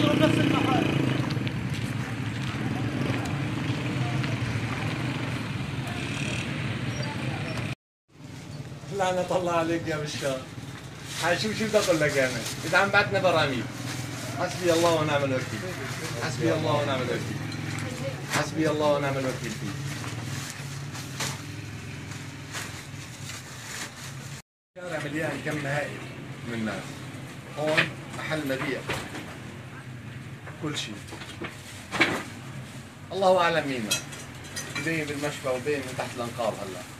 لا نفس لعنة الله عليك يا بشار شوف شو بدي أقول لك أنا إذا عم بعتنا براميل حسبي الله ونعم الوكيل. حسبي الله ونعم الوكيل. حسبي الله ونعم الوكيل فيه شارع مليان كم هائل من الناس هون محل مبيع. كل شيء. الله أعلم مين. بين بالمشفى وبين من تحت الانقاض هلا.